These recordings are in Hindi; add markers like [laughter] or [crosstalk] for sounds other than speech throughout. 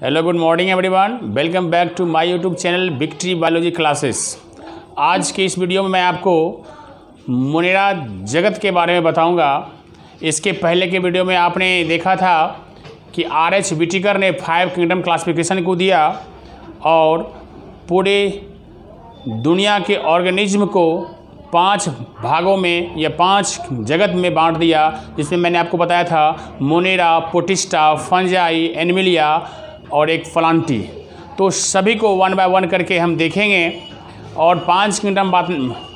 Hello good morning everyone welcome back to my YouTube channel victory biology classes आज के इस वीडियो में मैं आपको मुनेरा जगत के बारे में बताऊँगा। इसके पहले के वीडियो में आपने देखा था कि आर एच विटिकर ने फाइव किंगडम क्लासिफिकेशन को दिया और पूरे दुनिया के ऑर्गेनिज्म को पाँच भागों में या पाँच जगत में बांट दिया, जिसमें मैंने आपको बताया था मोनेरा, पोटिस्टा, फंजाई, एनमिलिया और एक फलांटी। तो सभी को वन बाय वन करके हम देखेंगे। और पाँच किंगडम बात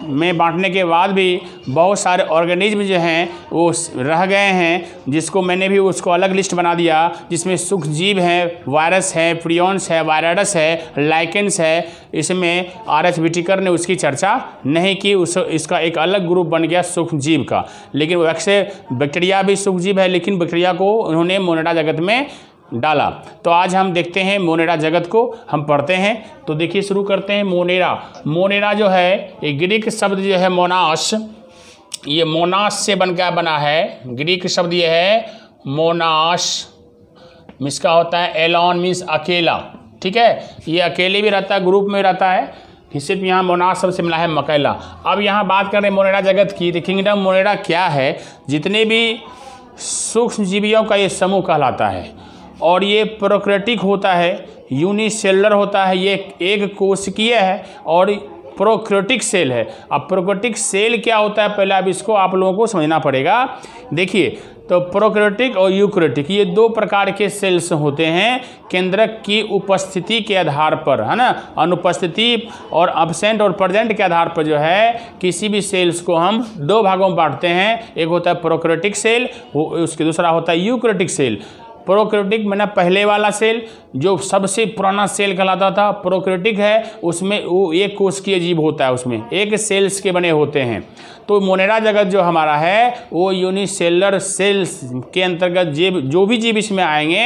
में बांटने के बाद भी बहुत सारे ऑर्गेनिज्म जो हैं, वो रह गए हैं, जिसको मैंने भी उसको अलग लिस्ट बना दिया, जिसमें सुख जीव हैं, वायरस है प्रियोन्स है वायरस है, लाइकेंस है। इसमें आर एच विटिकर ने उसकी चर्चा नहीं की, उस, इसका एक अलग ग्रुप बन गया सुख जीव का। लेकिन वैसे बैक्टीरिया भी सुख जीव है, लेकिन बैक्टीरिया को उन्होंने मोनेडा जगत में डाला। तो आज हम देखते हैं मोनेरा जगत को, हम पढ़ते हैं। तो देखिए, शुरू करते हैं मोनेरा। मोनेरा जो है, ये ग्रीक शब्द जो है मोनास, ये मोनास से बन क्या बना है? ग्रीक शब्द ये है मोनास इसका होता है? एलॉन मीन्स अकेला। ठीक है? ये अकेले भी रहता है, ग्रुप में रहता है। सिर्फ़ यहाँ मोनास शब्द से मिला है, मकैला। अब यहाँ बात कर रहे हैं मोनेरा जगत की। तो किंगडम मोनेरा क्या है? जितने भी सूक्ष्म जीवियों का ये समूह कहलाता है। और ये प्रोक्रेटिक होता है यूनिसेलर होता है, ये एक कोशिकीय है और प्रोक्रेटिक सेल है। अब प्रोक्रेटिक सेल क्या होता है, पहले अब इसको आप लोगों को समझना पड़ेगा। देखिए तो प्रोक्रेटिक और यूक्रेटिक, ये दो प्रकार के सेल्स होते हैं केंद्रक की उपस्थिति के आधार पर, है ना? अनुपस्थिति और अबसेंट और प्रेजेंट के आधार पर जो है, किसी भी सेल्स को हम दो भागों में बांटते हैं। एक होता है प्रोक्रेटिक सेल उसके दूसरा होता है यूक्रेटिक सेल। प्रोक्रेटिक मैंने पहले वाला सेल जो सबसे पुराना सेल कहलाता था प्रोक्रेटिक है, उसमें वो एक कोशिकीय जीव होता है उसमें। एक सेल्स के बने होते हैं। तो मोनेरा जगत जो हमारा है, वो यूनिसेलर सेल्स के अंतर्गत जीव, जो भी जीव इसमें आएँगे,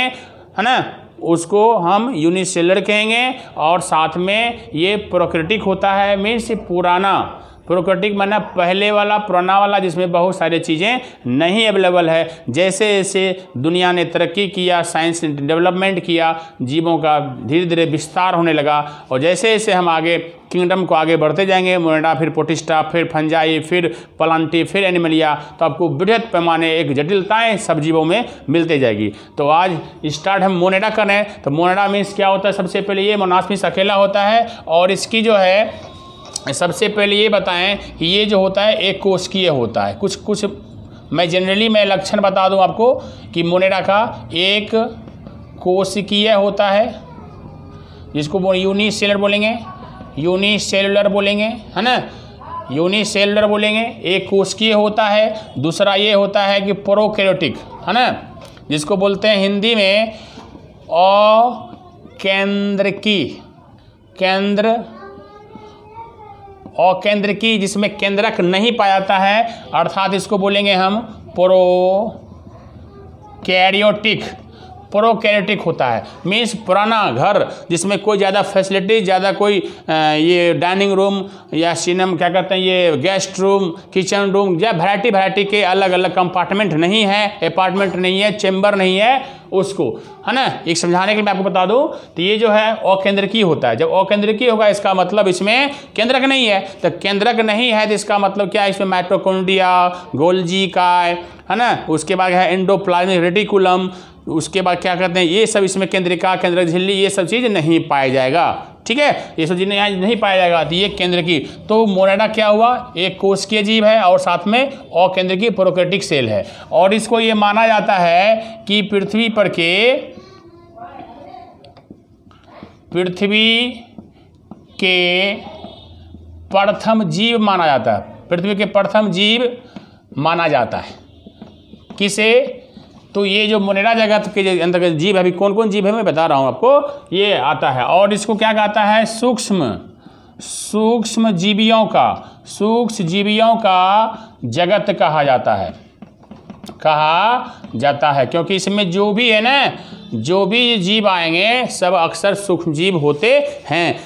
है ना, उसको हम यूनिसेलर कहेंगे और साथ में ये प्रोक्रेटिक होता है मीन्स पुराना। प्रोक्रेटिक माना पहले वाला, पुराना वाला, जिसमें बहुत सारी चीज़ें नहीं अवेलेबल है। जैसे जैसे दुनिया ने तरक्की किया साइंस ने डेवलपमेंट किया, जीवों का धीरे धीरे विस्तार होने लगा और जैसे जैसे हम आगे किंगडम को आगे बढ़ते जाएँगे मोनेडा फिर पोटिस्टा, फिर फंजाई, फिर प्लांटी, फिर एनिमलिया तो आपको बृहद पैमाने एक जटिलताएँ सब जीवों में मिलते जाएगी। तो आज स्टार्ट हम मोनेडा करें तो मोनेडा मीन्स क्या होता है? सबसे पहले ये मोनास मीन्स अकेला होता है और इसकी जो है सबसे पहले ये बताएँ ये जो होता है, एक कोशिकीय होता है। कुछ कुछ, मैं जनरली मैं लक्षण बता दूँ आपको कि मोनेरा का एक कोशिकीय होता है, जिसको यूनी सेलर बोलेंगे यूनी सेलुलर बोलेंगे, है ना? यूनी सेलुलर बोलेंगे, एक कोशिकीय होता है। दूसरा ये होता है कि प्रोकैरियोटिक है ना? जिसको बोलते हैं हिंदी में अकेंद्र की केंद्र और केंद्र की, जिसमें केंद्रक नहीं पाया जाता है, अर्थात इसको बोलेंगे हम प्रो कैरियोटिक। प्रोकैरियोटिक होता है। मीन्स पुराना घर जिसमें कोई ज़्यादा फैसिलिटी, ज़्यादा कोई ये डाइनिंग रूम या सिनेम, क्या कहते हैं, ये गेस्ट रूम, किचन रूम, या वैरायटी वैरायटी के अलग अलग कंपार्टमेंट नहीं है अपार्टमेंट नहीं है चेम्बर नहीं है उसको, है ना? एक समझाने के लिए मैं आपको बता दूँ तो ये जो है अकेंद्रकी होता है। जब अकेंद्रकी होगा, इसका मतलब इसमें केंद्रक नहीं है। तो केंद्रक नहीं है तो इसका मतलब क्या है? इसमें माइट्रोकोन्डिया गोल्जी का है ना? उसके बाद है एंडोप्लाज्मिक रेटिकुलम उसके बाद क्या कहते हैं, ये सब इसमें केंद्रिका केंद्र झिल्ली, ये सब चीज़ नहीं पाया जाएगा। ठीक है? ये सब चीज़ यहाँ नहीं पाया जाएगा। तो ये केंद्र की तो मोरेना क्या हुआ? एक कोशिकीय जीव है और साथ में और केंद्र की प्रोक्रेटिक सेल है। और इसको ये माना जाता है कि पृथ्वी पर के, पृथ्वी के प्रथम जीव माना जाता है। पृथ्वी के प्रथम जीव माना जाता है। किसे? तो ये जो मुनेरा जगत के अंतर्गत जीव है, अभी कौन कौन जीव है मैं बता रहा हूँ आपको। ये आता है और इसको क्या कहता है? सूक्ष्म सूक्ष्म जीवियों का, सूक्ष्म जीवियों का जगत कहा जाता है। कहा जाता है, क्योंकि इसमें जो भी है ना, जो भी जीव आएँगे, सब अक्सर सूक्ष्म जीव होते हैं।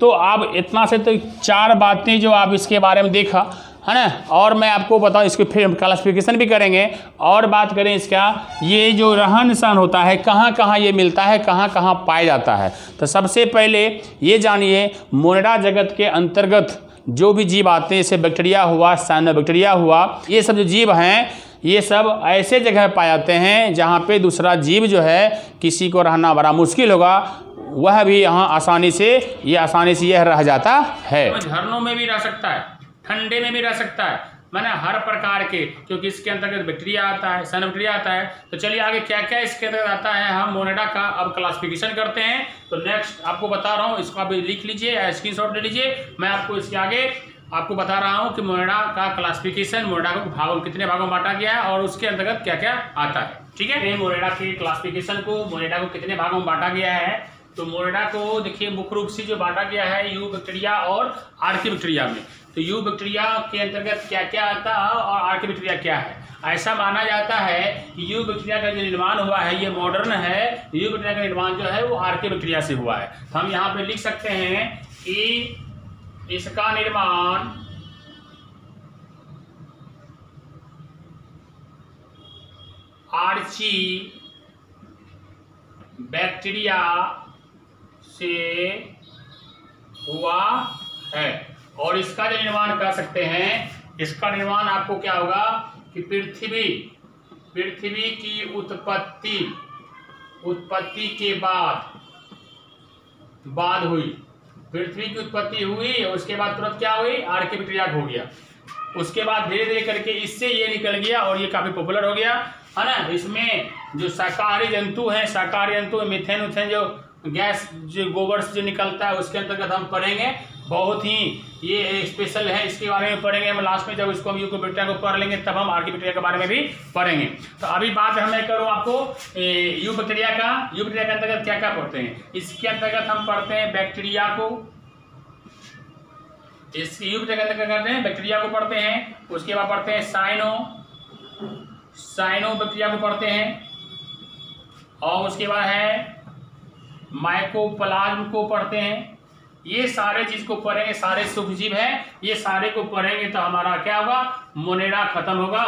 तो आप इतना से तो चार बातें जो आप इसके बारे में देखा है ना? और मैं आपको बताऊँ, इसको फिर क्लासिफिकेशन भी करेंगे। और बात करें इसका, ये जो रहन सहन होता है, कहाँ कहाँ ये मिलता है, कहाँ कहाँ पाया जाता है। तो सबसे पहले ये जानिए मोनेडा जगत के अंतर्गत जो भी जीव आते हैं, जैसे बैक्टीरिया हुआ, साइनो बैक्टीरिया हुआ, ये सब जो जीव हैं, ये सब ऐसे जगह पाए जाते हैं जहाँ पे दूसरा जीव जो है, किसी को रहना बड़ा मुश्किल होगा। वह भी यहाँ आसानी से, ये आसानी से यह रह जाता है। झरनों में भी रह सकता है। ठंडे में भी रह सकता है। मैंने हर प्रकार के, क्योंकि इसके अंतर्गत बैक्टीरिया आता है सन बैक्टीरिया आता है। तो चलिए आगे क्या क्या इसके अंतर्गत आता है, हम मोनेडा का अब क्लासिफिकेशन करते हैं। तो नेक्स्ट आपको बता रहा हूँ, इसको आप लिख लीजिए स्क्रीन शॉट ले लीजिए। मैं आपको इसके आगे आपको बता रहा हूँ कि मोनेडा का क्लासिफिकेशन मोनेडा को भागों, कितने भागों में बांटा गया है और उसके अंतर्गत क्या क्या आता है। ठीक है? मोनेडा के क्लासिफिकेशन को, मोनेडा को कितने भागों में बांटा गया है? तो मोनेडा को देखिए मुख्य रूप से जो बांटा गया है यू बैक्टीरिया और आर्की बैक्टीरिया में। तो यू बैक्टीरिया के अंतर्गत क्या क्या आता है और आर्की बैक्टीरिया क्या है? ऐसा माना जाता है कि यू बैक्टीरिया का जो निर्माण हुआ है, ये मॉडर्न है, यू बैक्टीरिया का निर्माण जो है वो आर्के बैक्टीरिया से हुआ है। तो हम यहाँ पे लिख सकते हैं कि इसका निर्माण आर्ची बैक्टीरिया से हुआ है। और इसका जो निर्माण कर सकते हैं, इसका निर्माण आपको क्या होगा कि पृथ्वी पृथ्वी की उत्पत्ति उत्पत्ति के बाद बाद हुई। पृथ्वी की उत्पत्ति हुई और उसके बाद तुरंत क्या हुई? आर्के विक्रिया हो गया। उसके बाद धीरे धीरे करके इससे ये निकल गया और ये काफ़ी पॉपुलर हो गया। है ना? इसमें जो शाकाहारी जंतु हैं, शाकाहारी जंतु मिथेन उथेन जो गैस जो गोबर से जो निकलता है उसके अंतर्गत हम पढ़ेंगे। बहुत ही ये स्पेशल है, इसके बारे में पढ़ेंगे हम लास्ट में, जब इसको हम यूको बैक्टीरिया को पढ़ लेंगे, तब हम बैक्टीरिया के बारे में भी पढ़ेंगे। तो अभी बात मैं करूँ आपको यू बैक्टीरिया का यू बैक्टीरिया के अंतर्गत क्या क्या पढ़ते हैं? इसके अंतर्गत हम पढ़ते हैं बैक्टीरिया को। इस यू बैक्टीरिया के अंतर्गत करते हैं? बैक्टीरिया को पढ़ते हैं, उसके बाद पढ़ते हैं साइनो। साइनो बैक्टीरिया को पढ़ते हैं, और उसके बाद है माइकोप्लाज्म को पढ़ते हैं। ये सारे चीज़ को पढ़ेंगे, सारे सुखजीव है, ये सारे को पढ़ेंगे तो हमारा क्या होगा? मोनेरा खत्म होगा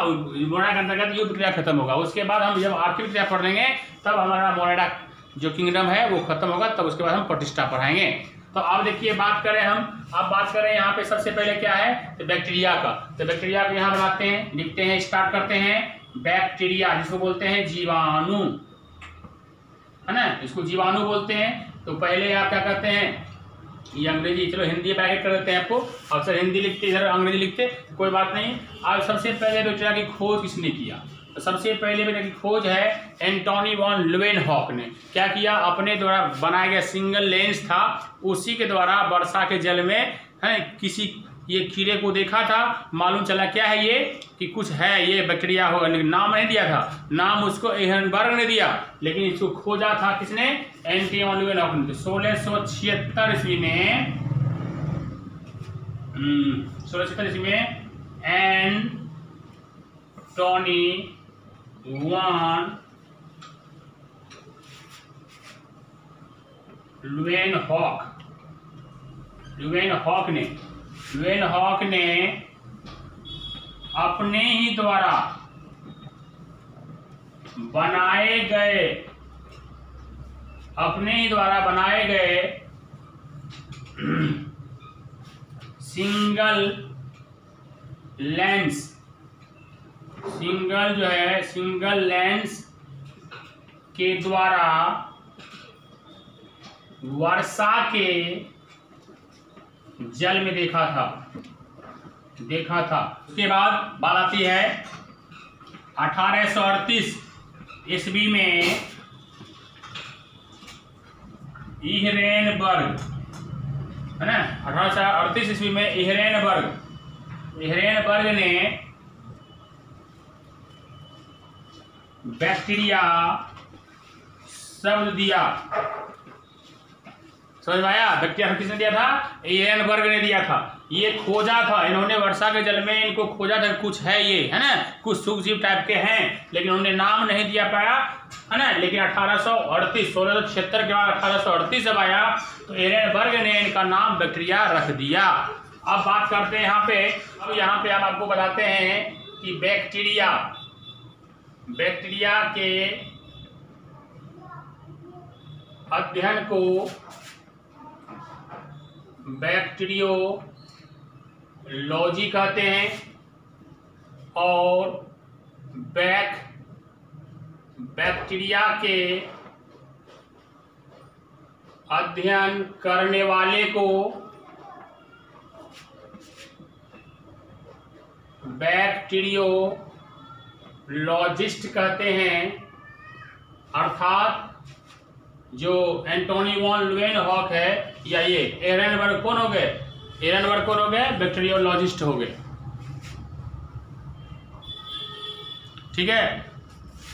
मोनेरा के अंतर्गत युद्ध क्रिया खत्म होगा। उसके बाद हम जब आर्थिक क्रिया पढ़ लेंगे, तब हमारा मोनेरा जो किंगडम है, वो खत्म होगा, तब उसके बाद हम प्रतिष्ठा पढ़ाएँगे। तो अब देखिए, बात करें हम अब बात करें यहाँ पे सबसे पहले क्या है? तो बैक्टीरिया का। तो बैक्टीरिया को यहाँ बनाते हैं, लिखते हैं स्टार्ट करते हैं। बैक्टीरिया, जिसको बोलते हैं जीवाणु। है ना? इसको जीवाणु बोलते हैं। तो पहले आप क्या करते हैं? ये अंग्रेज़ी, चलो हिंदी पैकेट कर देते हैं आपको। अक्सर हिंदी लिखते, इधर अंग्रेज़ी लिखते कोई बात नहीं। आज सबसे पहले बैक्टीरिया की खोज किसने किया? तो सबसे पहले बैक्टीरिया की खोज है एंटोनी वॉन लुवेन हॉक ने। क्या किया? अपने द्वारा बनाया गया सिंगल लेंस था, उसी के द्वारा वर्षा के जल में, है, किसी ये कीड़े को देखा था मालूम चला क्या है ये? कि कुछ है ये बैक्टीरिया होगा लेकिन नाम नहीं दिया था। नाम उसको एहनबर्ग ने दिया। लेकिन इसको खोजा था किसने? एंटी ने। सोलह सौ छिहत्तर ईस्वी में हम्म, सोलह छिहत्तर ईस्वी में Antonie van Leeuwenhoek Leeuwenhoek ने वेन हॉक ने अपने ही द्वारा बनाए गए, अपने ही द्वारा बनाए गए सिंगल लेंस, सिंगल जो है, सिंगल लेंस के द्वारा वर्षा के जल में देखा था। देखा था। उसके बाद बात आती है अठारह सौ अड़तीस ईस्वी में इहरेनबर्ग, है ना? अठारह सौ अड़तीस ईस्वी में इहरेनबर्ग। इहरेनबर्ग ने बैक्टीरिया शब्द दिया। समझ में आया? बैक्टीरिया किसने दिया था? एन वर्ग ने दिया था। ये खोजा था। इन्होंने वर्षा के जल में इनको खोजा था। कुछ है ये, है ना? कुछ सुख जीव टाइप के हैं, लेकिन उन्होंने नाम नहीं दिया पाया, है ना? लेकिन अठारह सौ अड़तीस, सोलह सौ छिहत्तर के बाद अठारह सौ अड़तीस जब आया तो एरेनबर्ग ने इनका नाम बैक्टीरिया रख दिया। अब बात करते हैं यहाँ पे। अब यहाँ पे हम आपको बताते हैं कि बैक्टीरिया बैक्टीरिया के अध्ययन को बैक्टीरियोलॉजी कहते हैं और बैक बैक्टीरिया के अध्ययन करने वाले को बैक्टीरियोलॉजिस्ट कहते हैं। अर्थात जो एंटोनी वॉन लुएन हॉक है या ये, एरन वर्ग कौन हो गए? एरन वर्ग कौन हो गए? बैक्टीरियोलॉजिस्ट हो गए। ठीक है?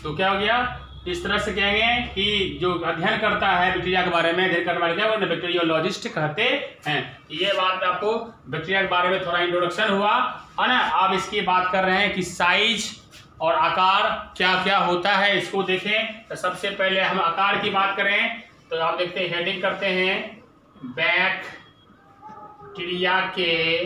तो क्या हो गया? इस तरह से कहेंगे कि जो अध्ययन करता है बैक्टीरिया के बारे में, अध्ययन करने वाले क्या उन्हें बैक्टीरियोलॉजिस्ट कहते हैं। ये बात आपको बैक्टीरिया के बारे में थोड़ा इंट्रोडक्शन हुआ। है ना आप इसकी बात कर रहे हैं कि साइज़ और आकार क्या क्या होता है, इसको देखें। तो सबसे पहले हम आकार की बात करें। तो आप देखते हैं हेडिंग करते हैं। बैक्टीरिया के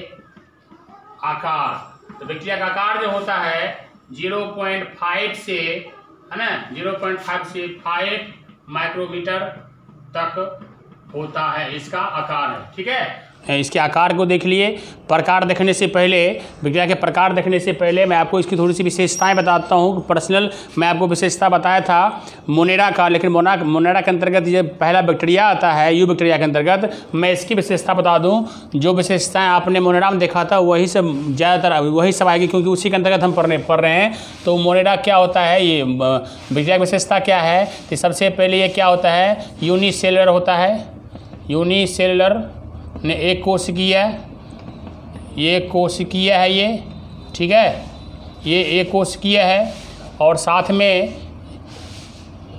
आकार। तो बैक्टीरिया का आकार जो होता है 0.5 से, है ना? 0.5 से 5 माइक्रोमीटर तक होता है। इसका आकार है, ठीक है? इसके आकार को देख लिए। प्रकार देखने से पहले, विक्रिया के प्रकार देखने से पहले मैं आपको इसकी थोड़ी सी विशेषताएँ बताता हूँ। पर्सनल, मैं आपको विशेषता बताया था मोनेरा का, लेकिन मोना, मोनेरा के अंतर्गत ये पहला बैक्टीरिया आता है, यू बैक्टीरिया के अंतर्गत। मैं इसकी विशेषता बता दूँ, जो विशेषताएँ आपने मोनेरा में देखा था, वही सब ज़्यादातर, वही सब आएगी, क्योंकि उसी के अंतर्गत हम पढ़ने, पढ़ रहे हैं। तो मोनेरा क्या होता है, ये बैक्टीरिया विशेषता क्या है कि सबसे पहले ये क्या होता है यूनिसेलर होता है यूनिसेलर ने एक कोशिकीय ये कोशिकीय है ये, ठीक है? ये एक कोशिकीय है और साथ में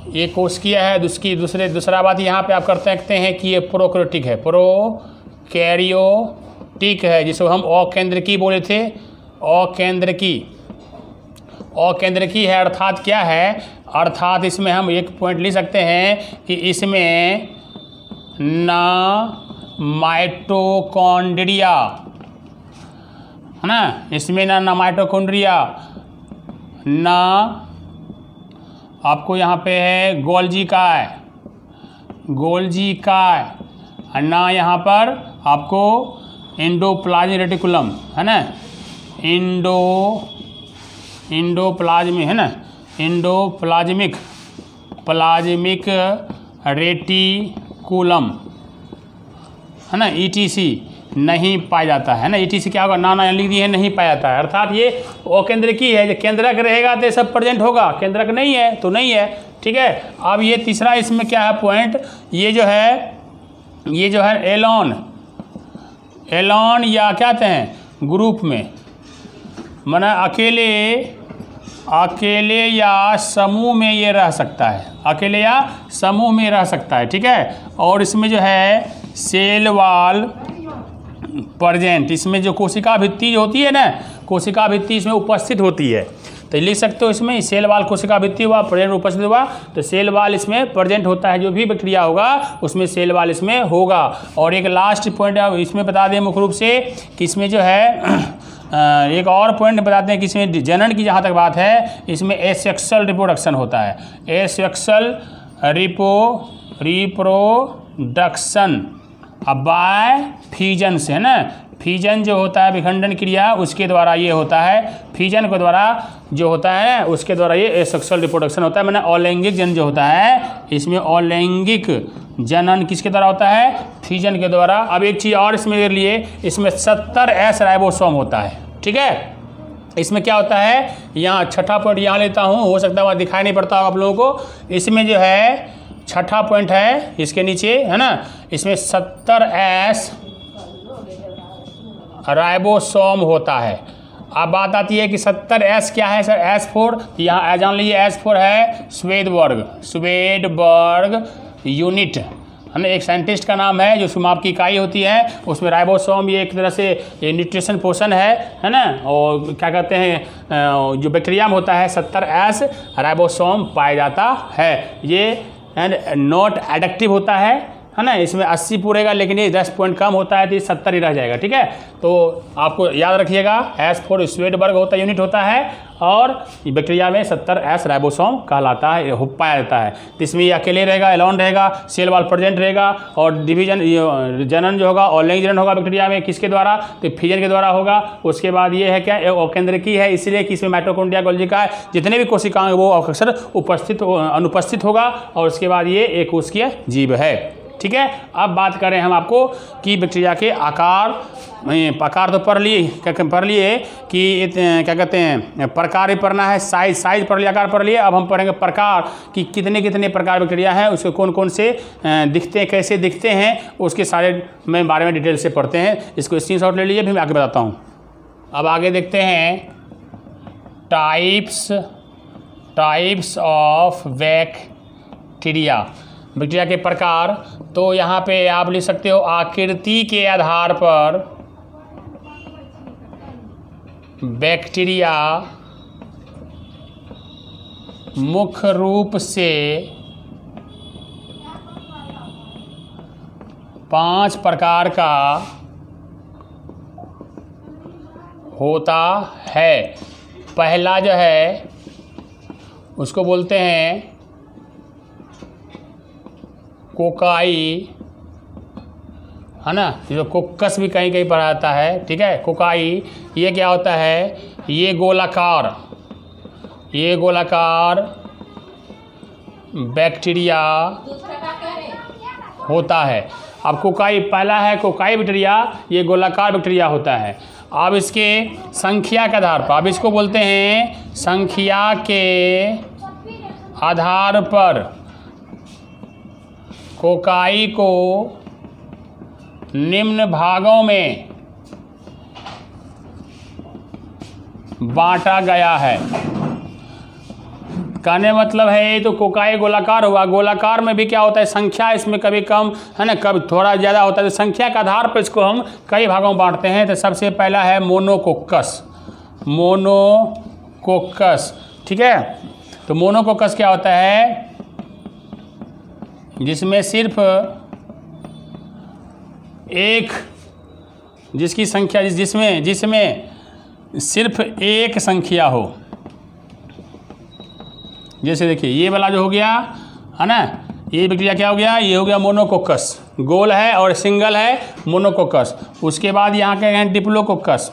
ये कोशिकीय है। उसकी दूसरे, दूसरा बात यहाँ पे आप कर सकते हैं कि ये प्रोक्रोटिक है। प्रो कैरियोटिक है जिसको हम अकेंद्र की बोले थे। अकेंद्र की। अकेंद्र की है अर्थात क्या है? अर्थात इसमें हम एक पॉइंट ले सकते हैं कि इसमें ना माइटोकॉन्ड्रिया। है ना? इसमें ना ना माइटोकॉन्ड्रिया। ना आपको यहाँ पे है गोल्जी काय गोल्जी काय ना यहाँ पर आपको इंडोप्लाज्मिक रेटिकुलम है ना? इंडो, इंडोप्लाज्मिक, है ना? इंडोप्लाज्मिक, प्लाज्मिक रेटिकुलम है ना? ईटीसी e नहीं पाया जाता है ना? ईटीसी e क्या होगा? ना ना लिख दिए नहीं पाया जाता है। अर्थात ये वो केंद्र की है जो केंद्रक रहेगा तो सब प्रेजेंट होगा। केंद्रक नहीं है तो नहीं है। ठीक है? अब ये तीसरा इसमें क्या है पॉइंट ये जो है, ये जो है एलॉन एलॉन या क्या कहते हैं? ग्रुप में। मना अकेले अकेले या समूह में ये रह सकता है। अकेले या समूह में रह सकता है, ठीक है? और इसमें जो है, सेल वाल प्रजेंट, इसमें जो कोशिका भित्ति होती है ना, कोशिका भित्ति इसमें उपस्थित होती है। तो लिख सकते हो इसमें, सेल वाल कोशिका भित्ति हुआ, प्रेजेंट उपस्थित हुआ तो सेल वाल इसमें प्रेजेंट होता है, जो भी बैक्टीरिया होगा, उसमें सेल वाल इसमें होगा। और एक लास्ट पॉइंट इसमें बता दें मुख्य रूप से, कि इसमें जो है एक और पॉइंट बताते हैं कि इसमें जनन की जहाँ तक बात है, इसमें एसेक्सल रिप्रोडक्शन होता है। एसेक्सल रिपो रिप्रोडक्शन अब बाय फीजन से, है ना? फीजन जो होता है विखंडन क्रिया, उसके द्वारा ये होता है, फीजन के द्वारा जो होता है, उसके द्वारा ये सेक्सुअल रिप्रोडक्शन होता है, मैंने अलैंगिक जन जो होता है, इसमें अलैंगिक जनन किसके द्वारा होता है? फीजन के द्वारा। अब एक चीज़ और इसमें लिए, इसमें सत्तर एस राइबोसोम होता है, ठीक है? इसमें क्या होता है? यहाँ छठा पॉइंट यहाँ लेता हूँ, हो सकता है वहाँ दिखाई नहीं पड़ता आप लोगों को। इसमें जो है, छठा पॉइंट है, इसके नीचे, है ना? इसमें सत्तर एस राइबोसोम होता है। अब बात आती है कि सत्तर एस क्या है, सर? एस फोर तो यहाँ जान लीजिए एस फोर है स्वेदवर्ग स्वेदवर्ग यूनिट। है ना एक साइंटिस्ट का नाम है, जो सुमाप की इकाई होती है, उसमें राइबोसोम ये एक तरह से ये न्यूट्रिशन पोषण है है ना? और क्या कहते हैं जो बैक्टीरिया में होता है, सत्तर एस राइबोसोम पाया जाता है। ये एंड नॉट एडक्टिव होता है है ना? इसमें अस्सी पूरेगा, लेकिन ये दस पॉइंट कम होता है तो ये सत्तर ही रह जाएगा, ठीक है? तो आपको याद रखिएगा एस फोर स्वेट वर्ग होता है यूनिट होता है, और बैक्टीरिया में सत्तर एस राइबोसोम कहलाता है पाया जाता है। तो इसमें ये अकेले रहेगा एलॉन रहेगा सेल वाल प्रेजेंट रहेगा, और डिवीज़न जनन जो होगा, और जनन होगा बैक्टीरिया में, किसके द्वारा? तो फिजन के द्वारा होगा। उसके बाद ये है क्या? केंद्र की है, इसलिए कि इसमें माइटोकॉन्ड्रिया गोल्जी का है। जितने भी कोशिकाएँ वो अक्सर उपस्थित अनुपस्थित होगा, और उसके बाद ये एक उसकी जीव है। ठीक है? अब बात करें हम आपको कि बैक्टीरिया के आकार आकार तो पढ़ लिए, क्या पढ़ लिए, कि क्या कहते हैं, प्रकार ही पढ़ना है साइज़ साइज़ पढ़ लिया आकार पढ़ लिए। अब हम पढ़ेंगे प्रकार, कि कितने कितने प्रकार बैक्टीरिया हैं, उसके कौन कौन से दिखते हैं, कैसे दिखते हैं, उसके सारे में बारे में डिटेल से पढ़ते हैं। इसको स्क्रीन ले लीजिए, फिर मैं आगे बताता हूँ। अब आगे देखते हैं types types of bacteria bacteria के प्रकार तो यहाँ पे आप लिख सकते हो आकृति के आधार पर बैक्टीरिया मुख्य रूप से पाँच प्रकार का होता है। पहला जो है, उसको बोलते हैं कोकाई, है ना? जो कोकस भी कहीं कहीं पर आता है, ठीक है? कोकाई, ये क्या होता है? ये गोलाकार ये गोलाकार बैक्टीरिया होता है। अब कोकाई पहला है, कोकाई बैक्टीरिया, ये गोलाकार बैक्टीरिया होता है। अब इसके संख्या के आधार पर, अब इसको बोलते हैं संख्या के आधार पर। कोकाई को निम्न भागों में बांटा गया है। कहने मतलब है, ये तो कोकाई गोलाकार हुआ। गोलाकार में भी क्या होता है? संख्या इसमें कभी कम, है ना? कभी थोड़ा ज़्यादा होता है तो संख्या के आधार पर इसको हम कई भागों में बांटते हैं। तो सबसे पहला है मोनोकोकस। मोनोकोकस, ठीक है? तो मोनोकोकस क्या होता है? जिसमें सिर्फ़ एक जिसकी संख्या, जिसमें जिसमें सिर्फ़ एक संख्या हो। जैसे देखिए, ये वाला जो हो गया, है ना? ये बैक्टीरिया क्या हो गया? ये हो गया मोनोकोकस। गोल है और सिंगल है मोनोकोकस। उसके बाद यहाँ के हैं? डिप्लोकोकस।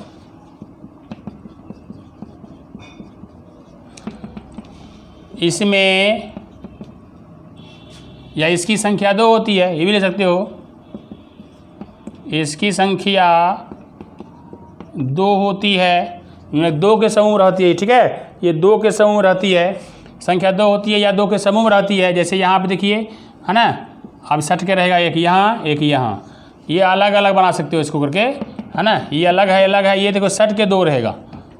इसमें या इसकी संख्या दो होती है, ये भी ले सकते हो। इसकी संख्या दो होती है दो के समूह रहती है, ठीक है? ये दो के समूह रहती है, संख्या दो होती है या दो के समूह रहती है, जैसे यहाँ पे देखिए, है ना? अब सट के रहेगा एक यहाँ एक यहाँ। ये अलग अलग बना सकते हो इसको करके, है ना? ये अलग है अलग है, ये देखो सट के दो रहेगा,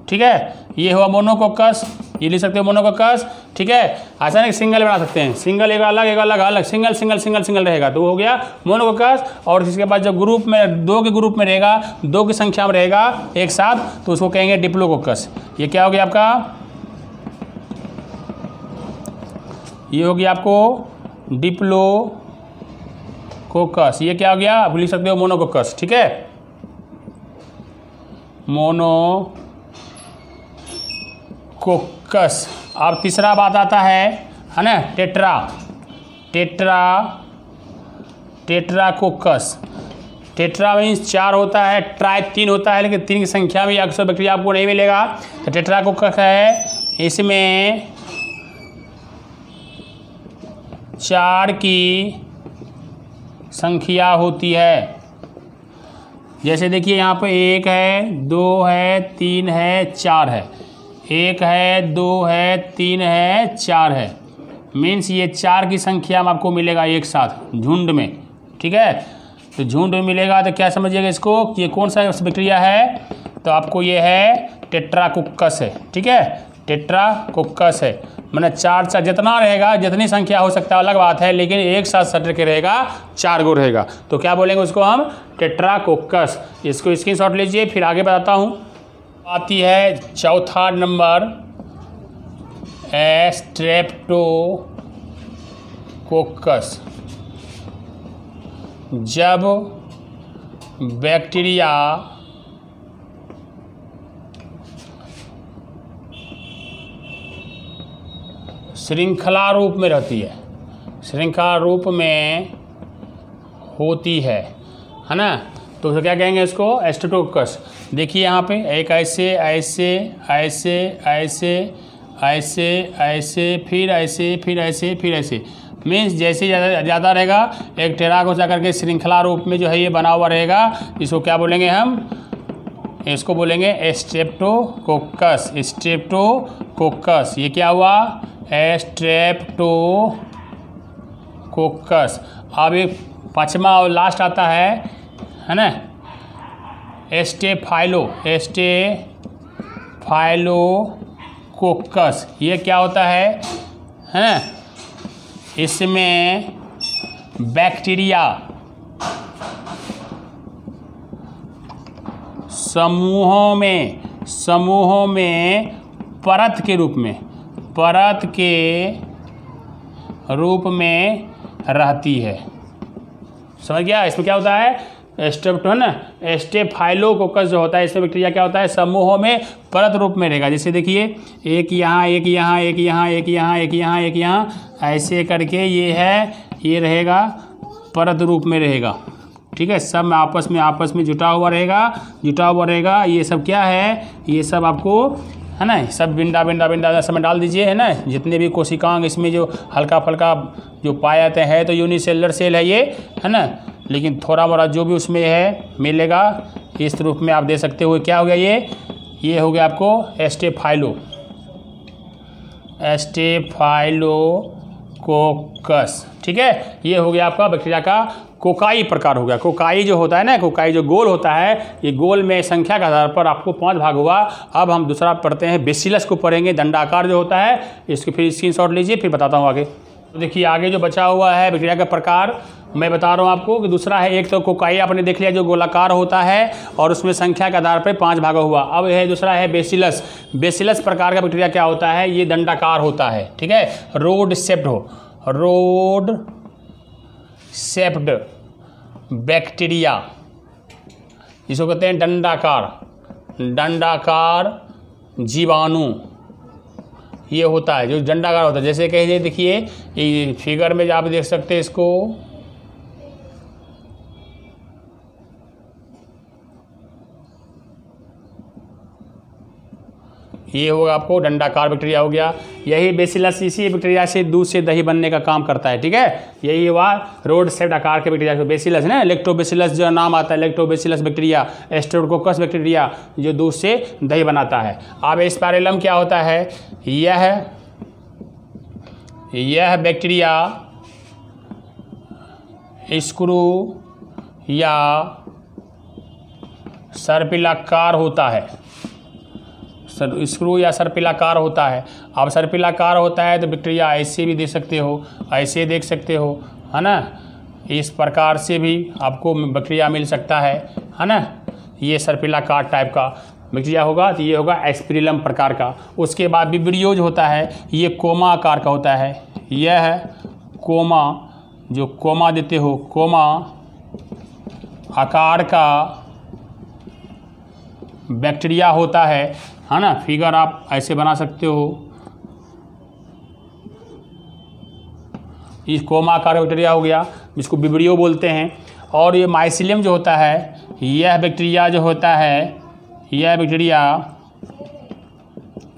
ठीक है? ये हुआ मोनोकोकस ये लिख सकते हो मोनोकोकस ठीक है? ऐसा नहीं सिंगल बना सकते हैं। सिंगल एक अलग एक अलग अलग। सिंगल सिंगल सिंगल सिंगल रहेगा। तो हो गया मोनोकोकस और इसके बाद जब ग्रुप में, दो के ग्रुप में रहेगा, दो की संख्या में रहेगा एक साथ तो उसको कहेंगे डिप्लोकोकस ये क्या हो गया आपका? ये हो गया आपको डिप्लो कोकस ये क्या हो गया? आप लिख सकते हो मोनोकोकस ठीक है? मोनो कोकस अब तीसरा बात आता है है ना? Tetra. Tetra tetracoccus tetra means चार होता है, ट्राई तीन होता है, लेकिन तीन की संख्या में अक्सर बैक्टीरिया आपको नहीं मिलेगा। तो टेट्रा कोकस है, इसमें चार की संख्या होती है। जैसे देखिए, यहाँ पर एक है, दो है, तीन है, चार है। एक है, दो है, तीन है, चार है। मीन्स ये चार की संख्या में आपको मिलेगा एक साथ, झुंड में। ठीक है? तो झुंड में मिलेगा तो क्या समझिएगा इसको कि ये कौन सा बैक्टीरिया है? तो आपको ये है टेट्रा टेट्राकुक्कस है। ठीक है? टेट्रा टेट्राकुक्कस है। मैंने चार चार जितना रहेगा, जितनी संख्या हो सकता है, अलग बात है, लेकिन एक साथ सटर के रहेगा, चार गो रहेगा। तो क्या बोलेंगे उसको हम? टेट्राकोक्कस। इसको स्क्रीन लीजिए, फिर आगे बताता हूँ। आती है चौथा नंबर कोकस जब बैक्टीरिया श्रृंखला रूप में रहती है, श्रृंखला रूप में होती है है ना? तो क्या कहेंगे इसको? एस्टेटोकस देखिए यहाँ पे एक ऐसे ऐसे ऐसे ऐसे ऐसे ऐसे, फिर ऐसे फिर ऐसे फिर ऐसे। मीन्स जैसे ज़्यादा ज़्यादा रहेगा, एक टेराक को जाकर के श्रृंखला रूप में जो है ये बना हुआ रहेगा। इसको क्या बोलेंगे हम? इसको बोलेंगे स्ट्रेप्टोकोकस स्ट्रेप्टोकोकस। ये क्या हुआ? एस्ट्रेप्टो कोकस अब एक पचमा और लास्ट आता है है ना? एस्टेफाइलो एस्टेफाइलो कोकस ये क्या होता है? है? इसमें बैक्टीरिया समूहों में समूहों में परत के रूप में, परत के रूप में रहती है। समझ गया? इसमें क्या होता है? स्टेप है ना? स्टेफाइलोकोकस जो होता है, इसमें बैक्टीरिया क्या होता है? समूहों में परत रूप में रहेगा। जैसे देखिए, एक यहाँ एक यहाँ एक यहाँ एक यहाँ एक यहाँ एक यहाँ, ऐसे करके ये है, ये रहेगा, परत रूप में रहेगा। ठीक है? सब आपस में आपस में जुटा हुआ रहेगा, जुटा हुआ रहेगा। ये सब क्या है? ये सब आपको है ना? सब बिंडा बिंडा बिंडा सब में डाल दीजिए, है ना? जितने भी कोशिकांग इसमें जो हल्का फल्का जो पाए जाते हैं तो यूनिसेलर सेल है ये, है ना? लेकिन थोड़ा मोड़ा जो भी उसमें है, मिलेगा। इस रूप में आप दे सकते हो। क्या हो गया ये? ये हो गया आपको एस्टेफाइलो। एस्टेफाइलो कोकस ठीक है? ये हो गया आपका बैक्टीरिया का कोकाई प्रकार हो गया। कोकाई जो होता है ना, कोकाई जो गोल होता है, ये गोल में संख्या के आधार पर आपको पाँच भाग हुआ अब हम दूसरा पढ़ते हैं, बेसिलस को पढ़ेंगे, दंडाकार जो होता है, इसके फिर स्क्रीन लीजिए, फिर बताता हूँ आगे। तो देखिए, आगे जो बचा हुआ है, बैक्टीरिया का प्रकार, मैं बता रहा हूँ आपको कि दूसरा है, एक तो कोकाई आपने देख लिया, जो गोलाकार होता है, और उसमें संख्या के आधार पर पाँच भागा हुआ। अब यह दूसरा है बेसिलस। बेसिलस प्रकार का बैक्टीरिया क्या होता है? ये दंडाकार होता है, ठीक है? रोड सेप्ड हो। रोड सेप्ड बैक्टीरिया इसको कहते हैं डंडाकार। डंडाकार जीवाणु, ये होता है, जो डंडाकार होता है। जैसे कहिए देखिए फिगर में आप देख सकते हैं इसको ये होगा आपको, डंडाकार बैक्टीरिया हो गया। यही बेसिलस इसी बैक्टीरिया से दूध से दही बनने का काम करता है, ठीक है? यही हुआ रोड सेप्ट आकार के बैक्टीरिया बेसिलस है ना, इलेक्ट्रोबेसिलस जो नाम आता है, इलेक्ट्रोबेसिलस बैक्टीरिया एस्ट्रोकोकस बैक्टीरिया, जो दूध से दही बनाता है। अब स्पारेलम क्या होता है? यह यह बैक्टीरिया स्क्रू या सर्पिलाकार होता है। सर, स्क्रू या सर्पिलाकार होता है। अब सर्पिलाकार होता है तो बैक्टीरिया ऐसे भी दे सकते हो, ऐसे देख सकते हो, है ना? इस प्रकार से भी आपको बैक्टीरिया मिल सकता है है ना? ये सर्पिलाकार टाइप का बैक्टीरिया होगा तो ये होगा एस्पिरिलम प्रकार का। उसके बाद विब्रियोज होता है, ये कोमा आकार का होता है। यह है कोमा, जो कोमा देते हो, कोमा आकार का बैक्टीरिया होता है। है ना? फिगर आप ऐसे बना सकते हो। इस कोमा का बैक्टीरिया हो गया, जिसको बिब्रियो बोलते हैं। और ये माइसिलियम जो होता है, यह बैक्टीरिया जो होता है, यह बैक्टीरिया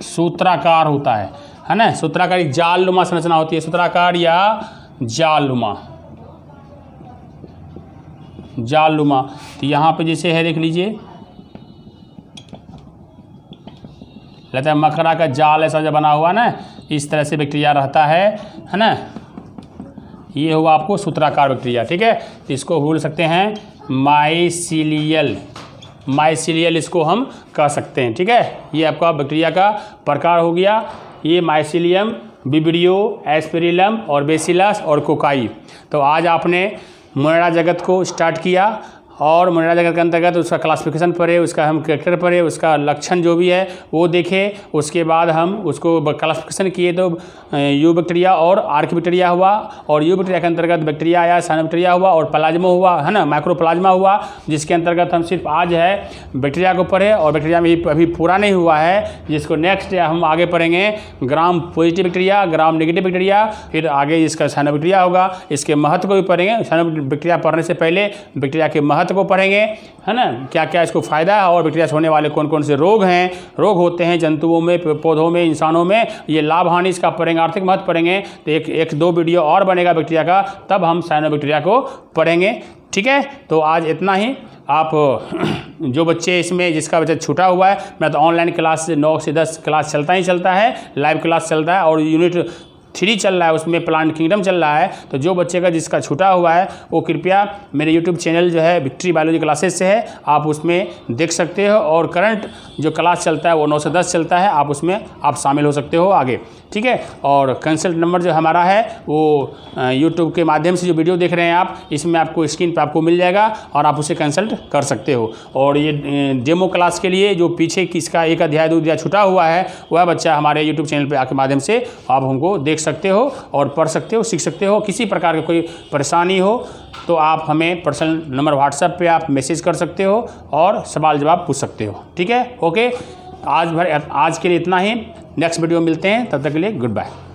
सूत्राकार होता है है ना? सूत्राकार एक जाल नुमा संरचना होती है। सूत्राकार या जाल नुमा जाल नुमा तो यहाँ पे जैसे है, देख लीजिए। रहता है मकड़ा का जाल ऐसा जो बना हुआ ना, इस तरह से बैक्टीरिया रहता है है ना? ये हुआ आपको सूत्राकार बैक्टीरिया, ठीक है? तो इसको भूल सकते हैं माइसिलियल माइसिलियल इसको हम कह सकते हैं, ठीक है? ये आपका बैक्टीरिया का प्रकार हो गया। ये माइसिलियम बिब्रियो एस्पेरिलम और बेसिलस और कोकाई। तो आज आपने मोयरा जगत को स्टार्ट किया। और मोनेरा के अंतर्गत उसका क्लासिफिकेशन पढ़े, उसका हम करेक्टर पढ़े, उसका लक्षण जो भी है, वो देखे। उसके बाद हम उसको क्लासिफिकेशन किए तो यू बैक्टीरिया और आर्क बैक्टीरिया हुआ और यू बैक्टीरिया के अंतर्गत बैक्टीरिया आया साइन बैक्टीरिया हुआ और प्लाज्मा हुआ, है ना? माइक्रोप्लाज्मा हुआ, जिसके अंतर्गत हम सिर्फ़ आज है बैक्टीरिया को पढ़े और बैक्टीरिया में अभी पूरा नहीं हुआ है, जिसको नेक्स्ट हम आगे पढ़ेंगे gram positive bacteria gram negative bacteria फिर आगे इसका साइनो बैक्टीरिया होगा। इसके महत्व को भी पढ़ेंगे। साइनो बैक्टीरिया पढ़ने से पहले बैक्टीरिया के महत्व को पढ़ेंगे, है ना? क्या क्या इसको फ़ायदा है और बैक्टीरिया से होने वाले कौन कौन से रोग हैं? रोग होते हैं जंतुओं में पौधों में, इंसानों में। ये लाभ हानि इसका पढ़ेंगे, आर्थिक महत्व पढ़ेंगे। तो एक एक दो वीडियो और बनेगा बैक्टीरिया का, तब हम साइनो बैक्टीरिया को पढ़ेंगे, ठीक है? तो आज इतना ही। आप, [clears throat] जो बच्चे इसमें, जिसका बच्चा छूटा हुआ है, मैं तो ऑनलाइन क्लास नौ से दस क्लास चलता ही चलता है लाइव क्लास चलता है और यूनिट थ्री चल रहा है, उसमें प्लांट किंगडम चल रहा है। तो जो बच्चे का जिसका छूटा हुआ है, वो कृपया मेरे यूट्यूब चैनल जो है विक्ट्री बायोलॉजी क्लासेस से है। आप उसमें देख सकते हो और करंट जो क्लास चलता है, वो नौ से दस चलता है। आप उसमें आप शामिल हो सकते हो आगे। ठीक है? और कंसल्ट नंबर जो हमारा है, वो यूट्यूब के माध्यम से जो वीडियो देख रहे हैं आप, इसमें आपको स्क्रीन पर आपको मिल जाएगा और आप उसे कंसल्ट कर सकते हो। और ये डेमो क्लास के लिए जो पीछे किसका एक अध्याय, दो अध्याय छुटा हुआ है, वह बच्चा हमारे यूट्यूब चैनल पर आके माध्यम से आप हमको देख सकते हो और पढ़ सकते हो, सीख सकते हो, किसी प्रकार की कोई परेशानी हो तो आप हमें पर्सनल नंबर व्हाट्सएप पे आप मैसेज कर सकते हो और सवाल जवाब पूछ सकते हो। ठीक है? ओके? आज भर, आज के लिए इतना ही। नेक्स्ट वीडियो मिलते हैं। तब तक के लिए गुड बाय।